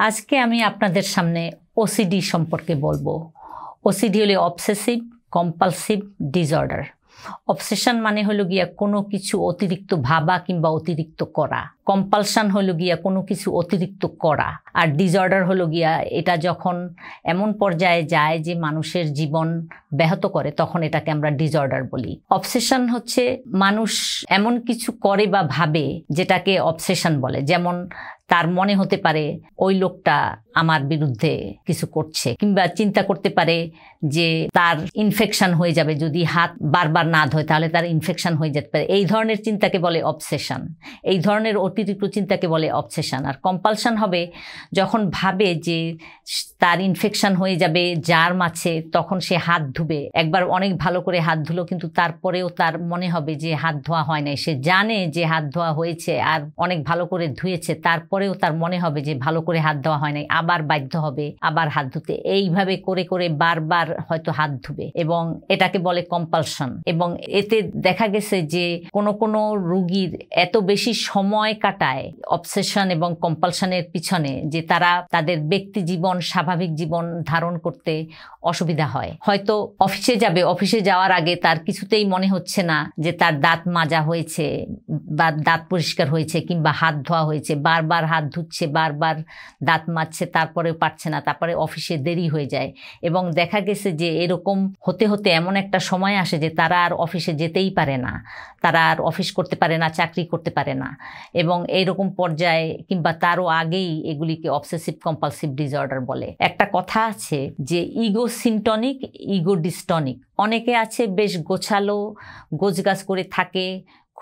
আজকে আমি আপনাদের সামনে ওসিডি সম্পর্কে বলব। ওসিডি হলে অবসেসিভ কম্পালসিভ ডিসঅর্ডার অবসেশন মানে হলো গিয়া কোনো কিছু অতিরিক্ত ভাবা কিংবা অতিরিক্ত করা। কম্পালশন হলো গিয়া কোনো কিছু অতিরিক্ত করা। আর ডিসঅর্ডার হলো গিয়া এটা যখন এমন পর্যায়ে যায় যে মানুষের জীবন ব্যাহত করে, তখন এটাকে আমরা ডিসঅর্ডার বলি। অবসেশন হচ্ছে মানুষ এমন কিছু করে বা ভাবে যেটাকে অবসেশন বলে। যেমন তার মনে হতে পারে ওই লোকটা আমার বিরুদ্ধে কিছু করছে কিংবা চিন্তা করতে পারে যে তার ইনফেকশন হয়ে যাবে, যদি হাত বারবার না ধোয় তাহলে তার ইনফেকশন হয়ে যেতে পারে। এই ধরনের চিন্তাকে বলে অবসেশন এই ধরনের অতিরিক্ত চিন্তাকে বলে অবসেশন আর কম্পালশন হবে যখন ভাবে যে তার ইনফেকশন হয়ে যাবে যার মাছে তখন সে হাত ধুবে। একবার অনেক ভালো করে হাত ধুলো, কিন্তু তারপরেও তার মনে হবে যে হাত ধোয়া হয় নাই। সে জানে যে হাত ধোয়া হয়েছে আর অনেক ভালো করে ধুয়েছে তারপরেও তার মনে হবে যে ভালো করে হাত ধোয়া হয় নাই, আবার বাধ্য হবে, আবার হাত ধুতে। এইভাবে করে করে বারবার হয়তো হাত ধুবে এবং এটাকে বলে কম্পালশন এবং এতে দেখা গেছে যে কোনো কোনো রুগীর এত বেশি সময় কাটায় অবসেশন এবং কম্পালশনের পিছনে যে তারা তাদের ব্যক্তি জীবন, স্বাভাবিক জীবন ধারণ করতে অসুবিধা হয়। হয়তো অফিসে যাবে, অফিসে যাওয়ার আগে তার কিছুতেই মনে হচ্ছে না যে তার দাঁত মাজা হয়েছে বা দাঁত পরিষ্কার হয়েছে কিংবা হাত ধোয়া হয়েছে, বারবার হাত ধুচ্ছে, বারবার দাঁত মাজছে, তারপরেও পারছে না, তারপরে অফিসে দেরি হয়ে যায় এবং দেখা গেছে যে এরকম হতে হতে এমন একটা সময় আসে যে তারা আর অফিসে যেতেই পারে না, তারা আর অফিস করতে পারে না, চাকরি করতে পারে না এবং এইরকম পর্যায়ে কিংবা তারও আগেই এগুলিকে অবসেসিভ কম্পালসিভ ডিসঅর্ডার বলে। একটা কথা আছে যে ইগো সিনটনিক ইগো ডিস্টনিক অনেকে আছে বেশ গোছালো, গোছগাছ করে থাকে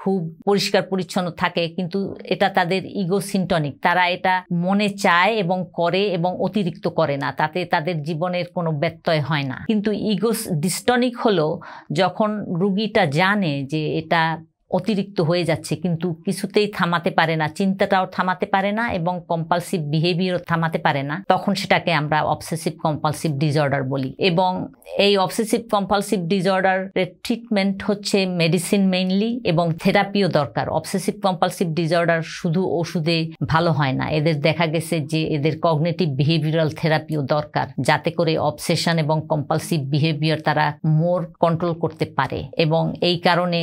খুব পরিষ্কার পরিচ্ছন্ন থাকে, কিন্তু এটা তাদের ইগো সিনটনিক তারা এটা মনে চায় এবং করে এবং অতিরিক্ত করে না, তাতে তাদের জীবনের কোনো ব্যত্যয় হয় না। কিন্তু ইগো ডিস্টনিক হলো যখন রুগীটা জানে যে এটা অতিরিক্ত হয়ে যাচ্ছে, কিন্তু কিছুতেই থামাতে পারে না, চিন্তাটাও থামাতে পারে না এবং কম্পালসিভ বিহেভিয়ারও থামাতে পারে না। তখন সেটাকে আমরা অবসেসিভ কম্পালসিভ ডিসঅর্ডার বলি এবং এই অবসেসিভ কম্পালসিভ ডিসঅর্ডারের ট্রিটমেন্ট হচ্ছে মেডিসিন মেইনলি এবং থেরাপিও দরকার। অবসেসিভ কম্পালসিভ ডিসঅর্ডার শুধু ওষুধে ভালো হয় না, এদের দেখা গেছে যে এদের কগনেটিভ বিহেভিয়ারাল থেরাপিও দরকার, যাতে করে অবসেশন এবং কম্পালসিভ বিহেভিয়ার তারা মোর কন্ট্রোল করতে পারে এবং এই কারণে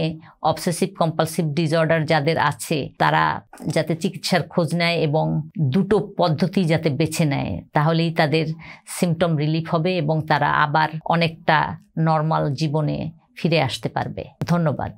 অবসেসিভ কম্পালসিভ ডিসঅর্ডার যাদের আছে, তারা যাতে চিকিৎসার খোঁজ নেয় এবং দুটো পদ্ধতি যাতে বেছে নেয়, তাহলেই তাদের সিমটম রিলিফ হবে এবং তারা আবার অনেকটা নর্মাল জীবনে ফিরে আসতে পারবে। ধন্যবাদ।